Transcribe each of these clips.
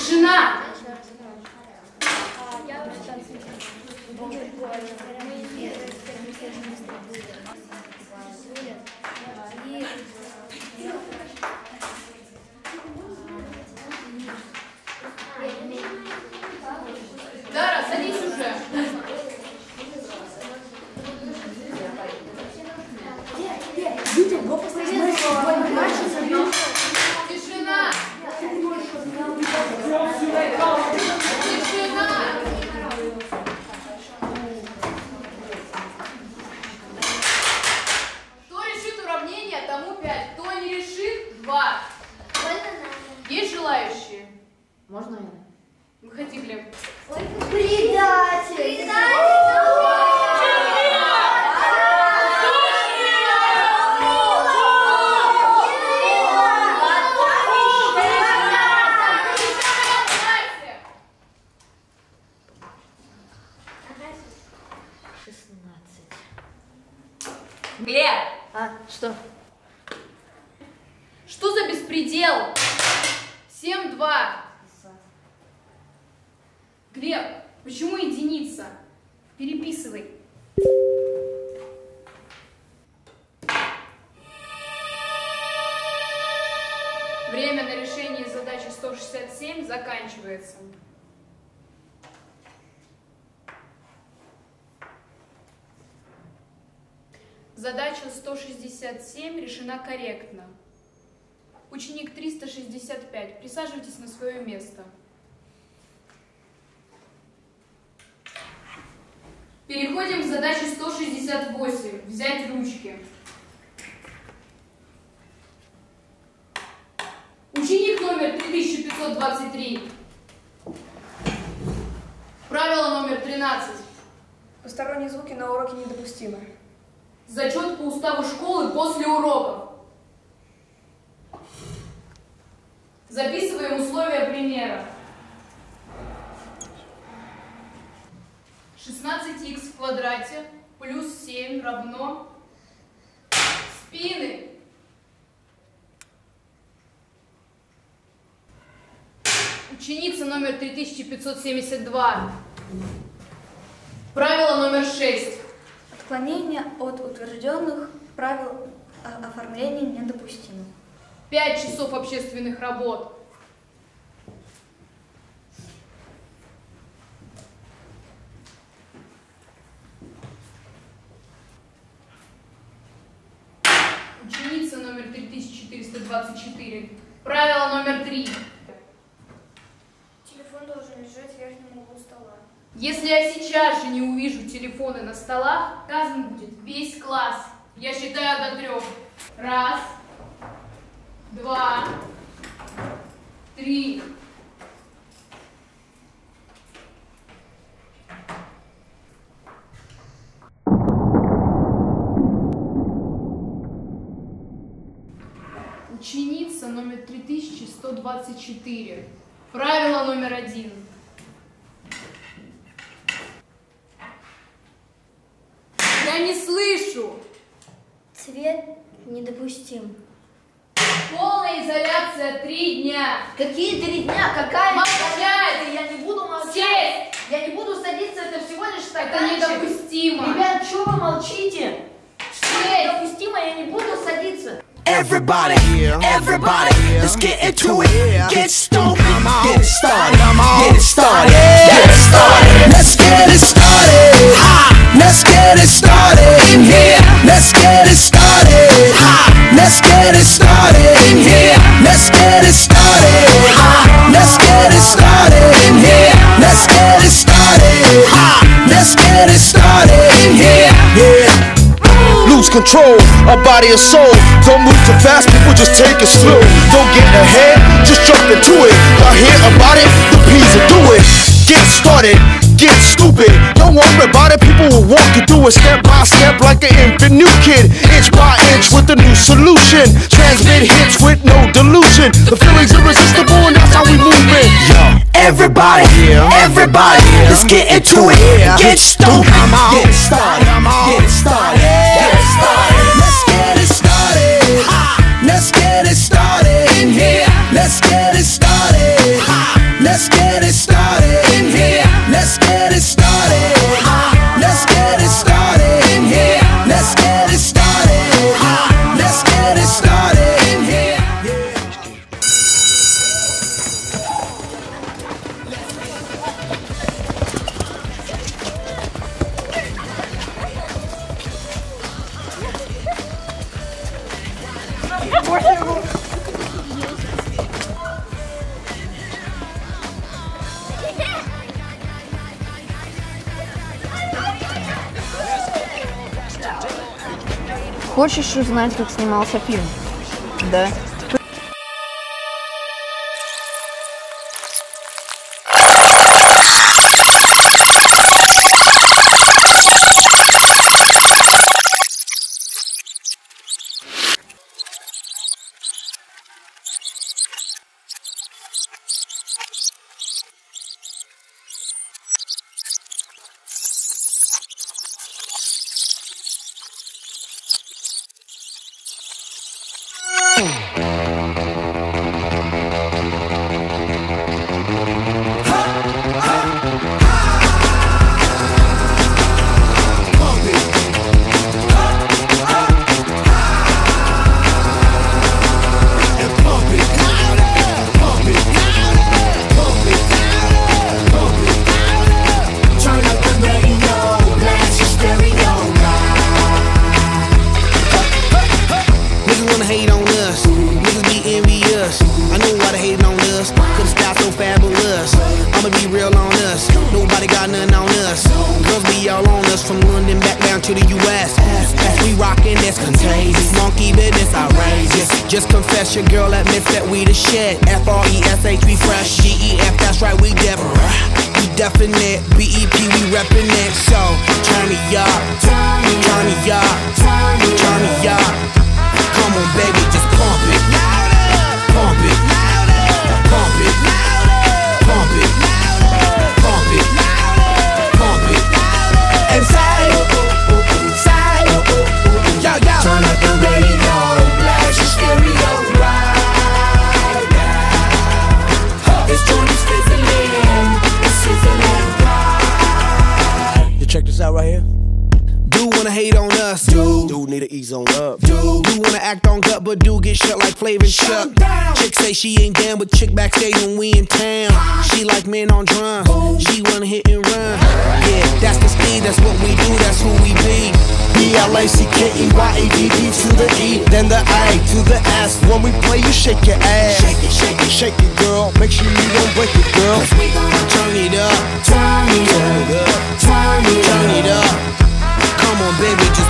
Тишина! А Желающие? Можно я? Выходи, Глеб. Предатель! Шестнадцать. Глеб, А, что? что за беспредел? 7-2. Глеб, почему единица? Переписывай. Время на решение задачи 167 заканчивается. Задача 167 решена корректно. Ученик 365. Присаживайтесь на свое место. Переходим к задаче 168. Взять ручки. Ученик номер 3523. Правило номер 13. Посторонние звуки на уроке недопустимы. Зачет по уставу школы после уроков. Записываем условия примера. 16х в квадрате плюс 7 равно спины. Ученица номер 3572. Правило номер 6. Отклонение от утвержденных правил о- оформления недопустимо. 5 часов общественных работ. Ученица номер 3424. Правило номер 3. Телефон должен лежать в верхнем углу стола. Если я сейчас же не увижу телефоны на столах, наказан будет весь класс. Я считаю до трех. Раз, два, три. Ученица номер 3124. Правило номер один. Я не слышу. Цвет недопустим. Полная изоляция три дня. Какие три дня? Какая Молчать! Я не буду молчать. Сесть! Я не буду садиться, это всего лишь Это стаканчик. недопустимо. Ребят, что вы молчите? Что Сесть! недопустимо? Я не буду садиться. Everybody, everybody, let's get into it. Get stoked, get it started, get it started, get it started. Let's get it started. Ha! Let's get it started in here. Control of body and soul. Don't move too fast, people just take it slow. Don't get ahead, just jump into it. Y'all hear about it? The P's will do it. Get started, get stupid. Don't worry about it, people will walk you through it step by step like an infant new kid. Inch by inch with a new solution. Transmit hits with no delusion. The feeling's irresistible and that's how we move it. Yo, everybody, everybody, let's get into it. Get stoked, get it started, get it started, get started. Хочешь узнать, как снимался фильм? Да. Just confess your girl admits that we the shit. F R E S H we fresh. G E F that's right we different. We definite. B E P we reppin' it. So turn me up. Turn me up. Turn me up. This out right here. Do wanna hate on us. Do. Do need to ease on up. Do. Do wanna act on gut, but do get shut like Flavor and Chuck. Chick say she ain't down, but chick backstage when we in town. Uh. She like men on drums. She wanna hit and run. Yeah, that's the speed, that's what we do, that's who we be. B-L-A-C-K-E-Y-A-D-D to the E, then the A to the S. When we play, you shake your ass. Shake it, shake it, shake it, girl. Make sure you don't break it, girl. we gon' turn it up. Turn it up, turn it Turn it up. Come on, baby, just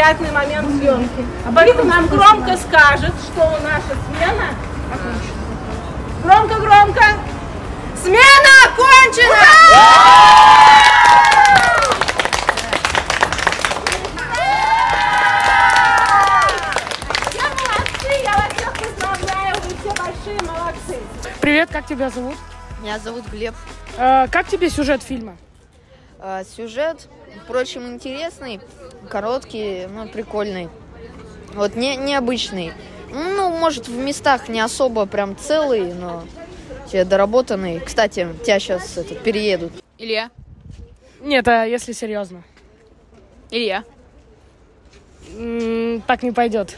приятный момент съемки. Бариха нам громко скажет, что наша смена окончена. Громко-громко. Смена окончена! Привет, как тебя зовут? Меня зовут Глеб. Э, как тебе сюжет фильма? А, Сюжет, впрочем, интересный, короткий, ну, прикольный. Вот не, необычный. Ну, может, в местах не особо прям целый, но те доработанный. Кстати, тебя сейчас этот, переедут. Илья. Нет, а если серьезно? Илья. М, так не пойдет.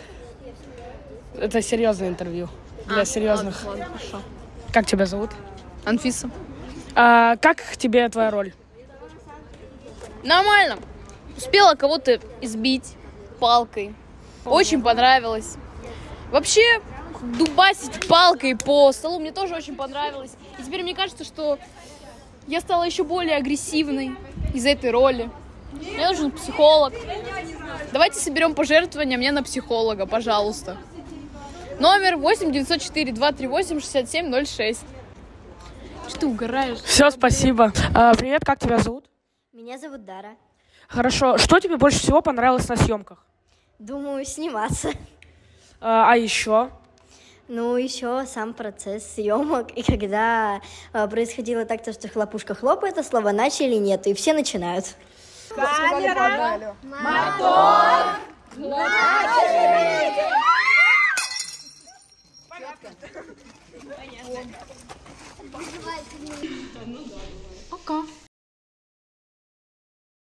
Это серьезное интервью для серьезных. Ладно, хорошо. Как тебя зовут? Анфиса. А, как тебе твоя роль? Нормально. Успела кого-то избить палкой. Очень понравилось. Вообще, дубасить палкой по столу мне тоже очень понравилось. И теперь мне кажется, что я стала еще более агрессивной из этой роли. Мне нужен психолог. Давайте соберем пожертвования мне на психолога, пожалуйста. Номер 8 904 238 6706. Что ты угораешь? Все, спасибо. А, привет, как тебя зовут? Меня зовут Дара. Хорошо. Что тебе больше всего понравилось на съемках? Думаю, сниматься. А, а еще? Ну, еще сам процесс съемок. И когда а, происходило так, то, что хлопушка хлопает, а слова начали нет, и все начинают. Камера, мотор, начали! Пока.